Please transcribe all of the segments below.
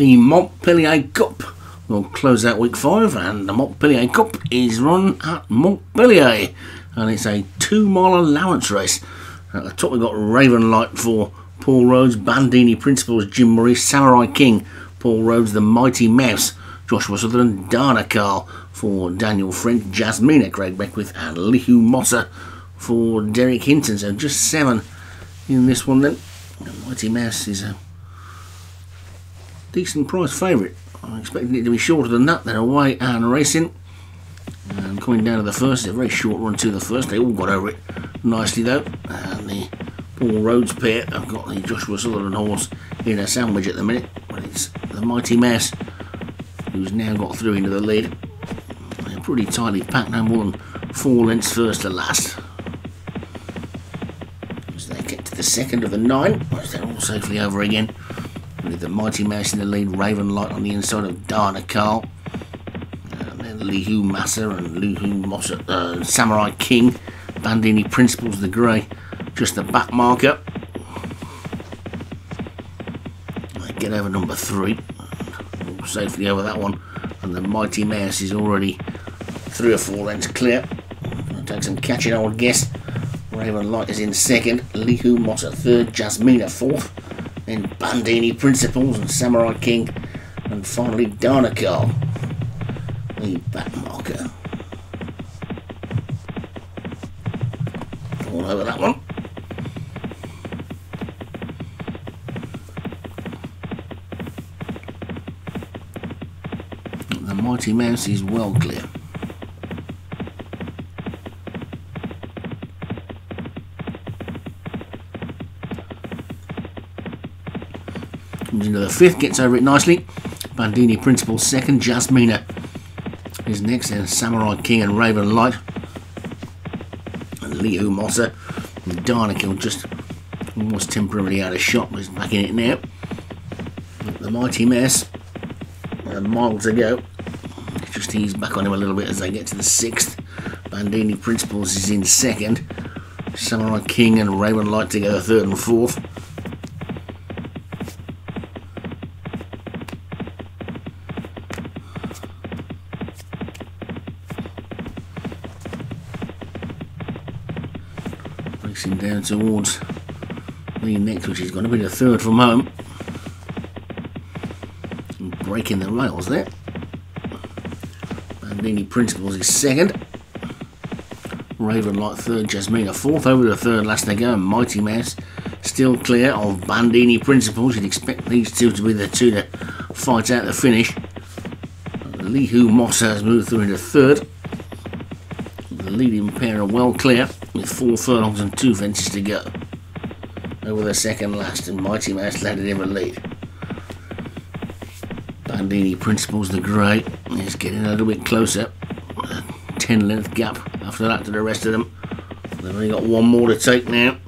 The Montpelier Cup will close out week five, and the Montpelier Cup is run at Montpelier, and it's a two mile allowance race. At the top, we've got Raven Light for Paul Rhodes, Bandini Principles, Jim Murray, Samurai King, Paul Rhodes, The Mighty Mouse, Joshua Sutherland, Dana Carl for Daniel French, Jasmina, Craig Beckwith, and Lihu Mossa for Derek Hinton. So just seven in this one then. The Mighty Mouse is a decent price favourite. I'm expecting it to be shorter than that. Then away and racing. And coming down to the first, a very short run to the first. They all got over it nicely though. And the Paul Rhodes pair have got the Joshua Sutherland horse in a sandwich at the minute. But it's the Mighty Mouse who's now got through into the lead. They're pretty tightly packed, no more than four lengths first to last. As they get to the second of the nine, they're all safely over again with the Mighty Mouse in the lead, Raven Light on the inside of Dana Carl. And then Lihu Massa and Lihu Mossa, uh, Samurai King, Bandini Principles of the Grey, just the back marker. Get over number three, safely over that one, and the Mighty Mouse is already three or four lengths clear. Take some catching, I would guess. Raven Light is in second, Lihu Mossa third, Jasmina fourth then Bandini Principles and Samurai King, and finally Darnacar, the back marker. All over that one. The Mighty Mouse is well clear. Into the fifth, gets over it nicely. Bandini Principles second, Jasmina is next, then Samurai King and Raven Light. And Leo Mossa and Darnakill just almost temporarily out of shot, but he's back in it now. The Mighty Mouse, a mile to go. Just ease back on him a little bit as they get to the sixth. Bandini Principles is in second. Samurai King and Raven Light to go third and fourth. Racing down towards the next, which is going to be the third from home. Breaking the rails there. Bandini Principles is second. Raven Light third, Jasmina fourth. Over the third last they go, Mighty Mouse still clear of Bandini Principles. You'd expect these two to be the two to fight out the finish. Lihu Moss has moved through into third. The leading pair are well clear with four furlongs and two fences to go. Over the second last, and Mighty Mouse landed him ever lead. Bandini Principles the Great is getting a little bit closer. A 10 length gap after that to the rest of them. They've only got one more to take now.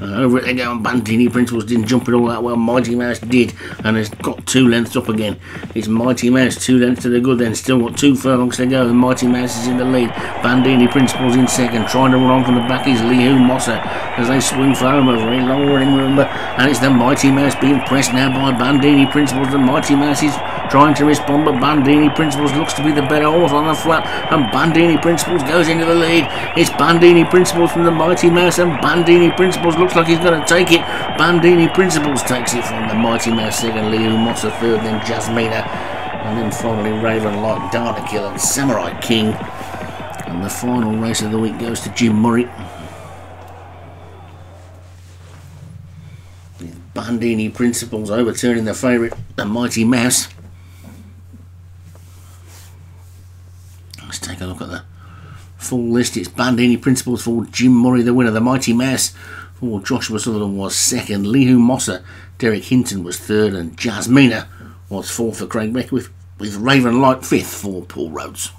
And over go, and Bandini Principles didn't jump it all that well. Mighty Mouse did, and has got two lengths up again. It's Mighty Mouse, two lengths to the good, then still got two furlongs to go, and Mighty Mouse is in the lead. Bandini Principles in second, trying to run on from the back is Lihu Mossa as they swing for home, a very long running remember, and it's the Mighty Mouse being pressed now by Bandini Principles. The Mighty Mouse is trying to respond, but Bandini Principles looks to be the better horse on the flat, and Bandini Principles goes into the lead. It's Bandini Principles from the Mighty Mouse, and Bandini Principles looks like he's going to take it. Bandini Principles takes it from the Mighty Mouse second, Leo Mossa third, then Jasmina, and then finally Raven Light, Darnakill, and Samurai King. And the final race of the week goes to Jim Murray. Bandini Principles overturning the favourite, the Mighty Mouse. Let's take a look at the full list. It's Bandini Principles for Jim Murray, the winner. The Mighty Mouse for Joshua Sutherland was second. Lihu Mossa, Derek Hinton was third, and Jasmina was fourth for Craig Beckwith, with Raven Light fifth for Paul Rhodes.